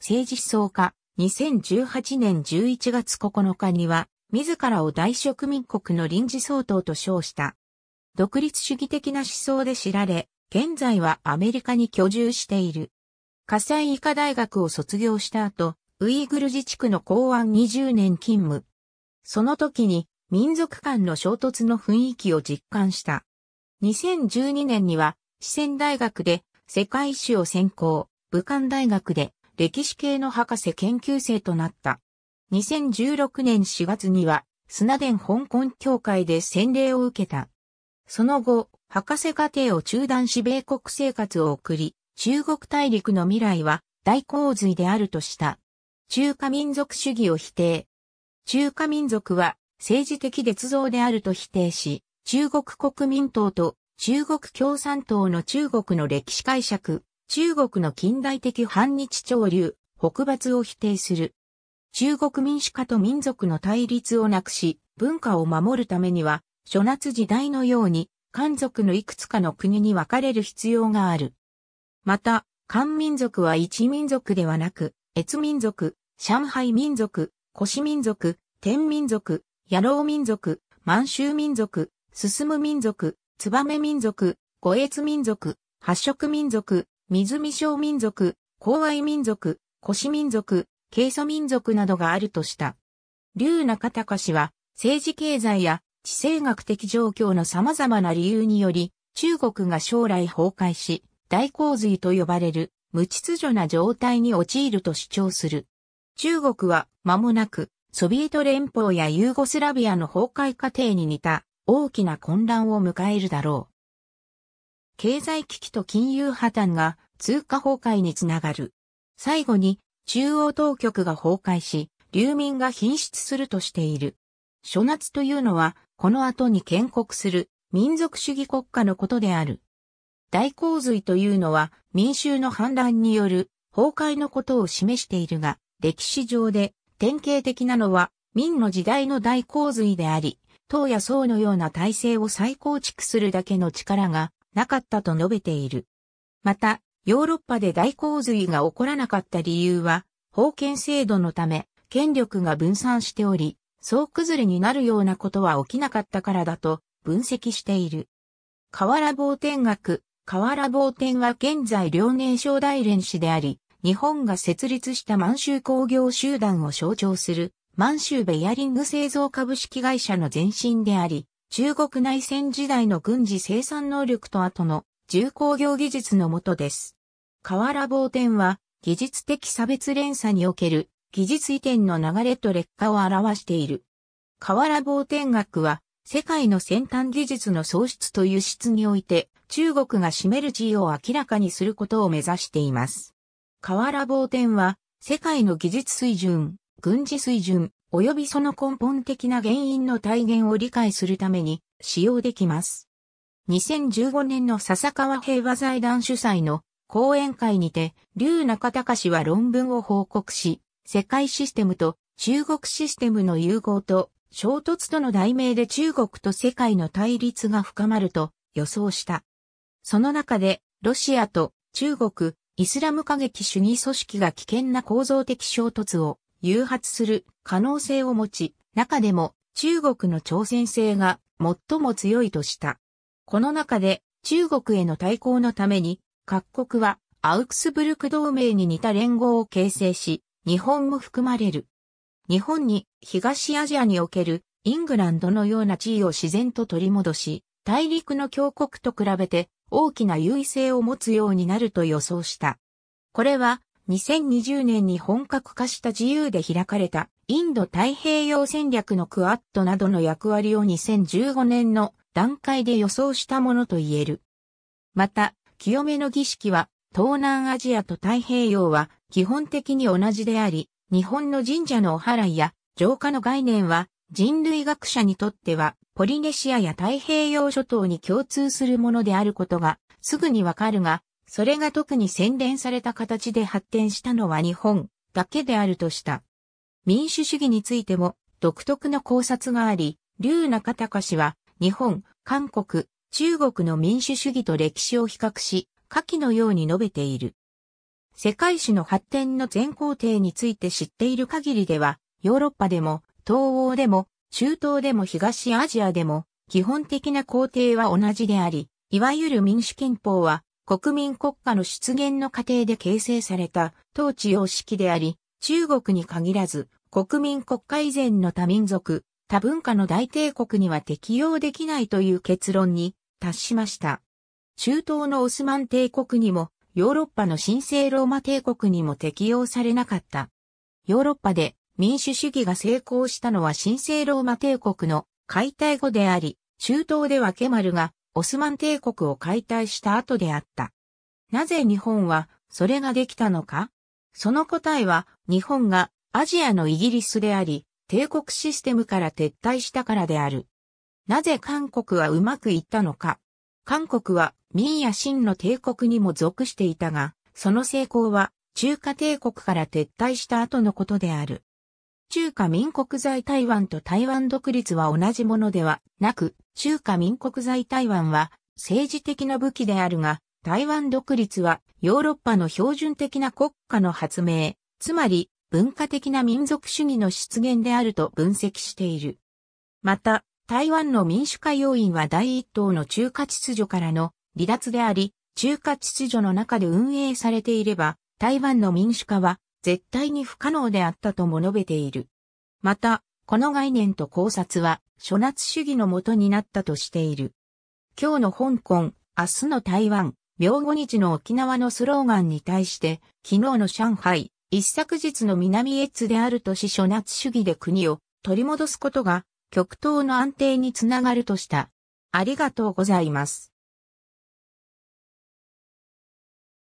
政治思想家、2018年11月9日には、自らを大植民国の臨時総統と称した。独立主義的な思想で知られ、現在はアメリカに居住している。火災医科大学を卒業した後、ウイグル自治区の公安20年勤務。その時に民族間の衝突の雰囲気を実感した。2012年には、四川大学で世界史を専攻、武漢大学で歴史系の博士研究生となった。2016年4月には、砂田香港協会で洗礼を受けた。その後、博士課程を中断し米国生活を送り、中国大陸の未来は大洪水であるとした。中華民族主義を否定。中華民族は政治的捏造であると否定し、中国国民党と中国共産党の中国の歴史解釈、中国の近代的反日潮流、北伐を否定する。中国民主化と民族の対立をなくし、文化を守るためには、諸夏時代のように、漢族のいくつかの国に分かれる必要がある。また、漢民族は一民族ではなく、越民族、上海民族、古民族、天民族、野郎民族、満州民族、進む民族、燕民族、五越民族、発色民族、水見小民族、公愛民族、古民族、軽祖民族などがあるとした。劉中隆氏は政治経済や地政学的状況の様々な理由により中国が将来崩壊し大洪水と呼ばれる無秩序な状態に陥ると主張する。中国は間もなくソビエト連邦やユーゴスラビアの崩壊過程に似た大きな混乱を迎えるだろう。経済危機と金融破綻が通貨崩壊につながる。最後に中央当局が崩壊し、流民が貧出するとしている。諸夏というのは、この後に建国する民族主義国家のことである。大洪水というのは民衆の反乱による崩壊のことを示しているが、歴史上で典型的なのは民の時代の大洪水であり、党や宋のような体制を再構築するだけの力がなかったと述べている。また、ヨーロッパで大洪水が起こらなかった理由は、封建制度のため、権力が分散しており、総崩れになるようなことは起きなかったからだと分析している。河原坊天学、河原坊天は現在遼寧省大連市であり、日本が設立した満州工業集団を象徴する満州ベアリング製造株式会社の前身であり、中国内戦時代の軍事生産能力と後の重工業技術のもとです。河原棒点は技術的差別連鎖における技術移転の流れと劣化を表している。河原棒点学は世界の先端技術の創出と輸出において中国が占める地位を明らかにすることを目指しています。河原棒点は世界の技術水準、軍事水準、及びその根本的な原因の体現を理解するために使用できます。2015年の笹川平和財団主催の講演会にて、劉中隆は論文を報告し、世界システムと中国システムの融合と衝突との題名で中国と世界の対立が深まると予想した。その中で、ロシアと中国、イスラム過激主義組織が危険な構造的衝突を誘発する可能性を持ち、中でも中国の挑戦性が最も強いとした。この中で中国への対抗のために各国はアウクスブルク同盟に似た連合を形成し、日本も含まれる。日本に東アジアにおけるイングランドのような地位を自然と取り戻し、大陸の強国と比べて大きな優位性を持つようになると予想した。これは2020年に本格化した自由で開かれたインド太平洋戦略のクアッドなどの役割を2015年の段階で予想したものと言える。また、清めの儀式は東南アジアと太平洋は基本的に同じであり、日本の神社のお祓いや浄化の概念は人類学者にとってはポリネシアや太平洋諸島に共通するものであることがすぐにわかるが、それが特に洗練された形で発展したのは日本だけであるとした。民主主義についても独特の考察があり、劉中隆は日本、韓国、中国の民主主義と歴史を比較し、下記のように述べている。世界史の発展の全工程について知っている限りでは、ヨーロッパでも、東欧でも、中東でも東アジアでも、基本的な工程は同じであり、いわゆる民主憲法は、国民国家の出現の過程で形成された統治様式であり、中国に限らず、国民国家以前の多民族、多文化の大帝国には適用できないという結論に達しました。中東のオスマン帝国にも、ヨーロッパの神聖ローマ帝国にも適用されなかった。ヨーロッパで民主主義が成功したのは神聖ローマ帝国の解体後であり、中東ではケマルがオスマン帝国を解体した後であった。なぜ日本はそれができたのか？その答えは日本がアジアのイギリスであり、帝国システムから撤退したからである。なぜ韓国はうまくいったのか韓国は民や清の帝国にも属していたが、その成功は中華帝国から撤退した後のことである。中華民国在台湾と台湾独立は同じものではなく、中華民国在台湾は政治的な武器であるが、台湾独立はヨーロッパの標準的な国家の発明、つまり文化的な民族主義の出現であると分析している。また、台湾の民主化要因は第一党の中華秩序からの離脱であり、中華秩序の中で運営されていれば、台湾の民主化は絶対に不可能であったとも述べている。また、この概念と考察は、諸夏主義のもとになったとしている。今日の香港、明日の台湾、明後日の沖縄のスローガンに対して、昨日の上海、一昨日の南越であるとし初夏主義で国を取り戻すことが極東の安定につながるとした。ありがとうございます。